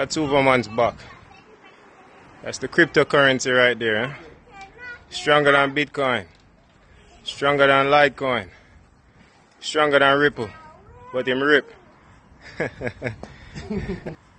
Got Superman's back. That's the cryptocurrency right there. Stronger than Bitcoin. Stronger than Litecoin. Stronger than Ripple. But him rip.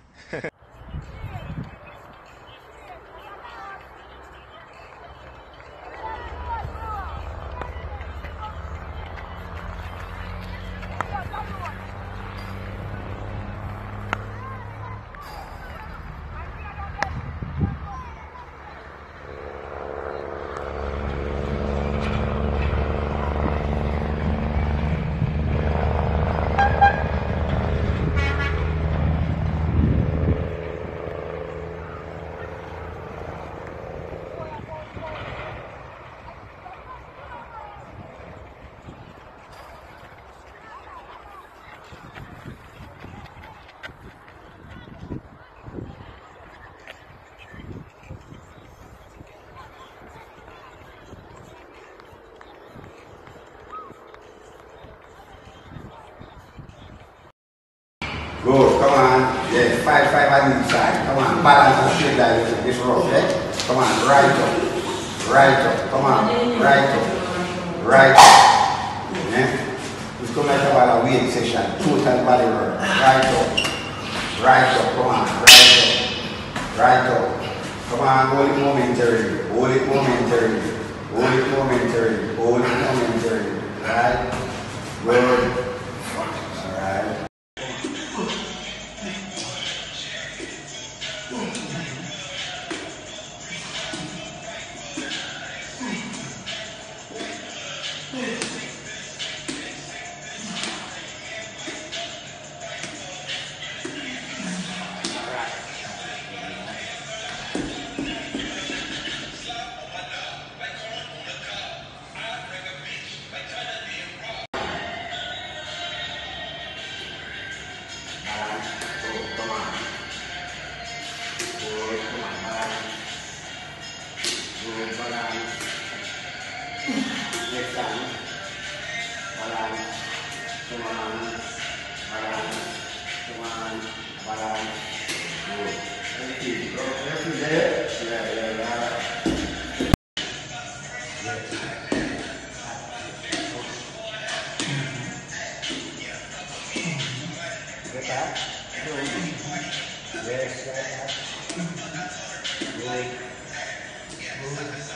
Good, come on. Yes, five, five on each side. Come on, balance and straight line with this rope, okay? Come on, right up. Right up. Come on, right up. Right up. Yeah? It's come like about a weight session. Total body work. Right up. Right up. Come on, right up. Right up. Come on, hold it momentarily. Hold it momentarily. Hold it momentarily. Hold it momentarily. Right? Good. Yes, right. Good. Ready,